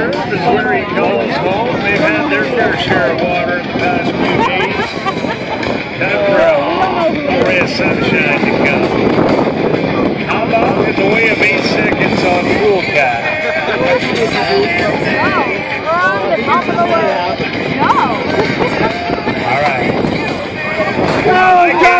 Reserve is where he calls home. They've had their fair share of water in the past few days. Time for a long of sunshine to come. How about in the way of eight seconds on Cool Cat? No, we're the top of the world. No. All right. Oh, my God.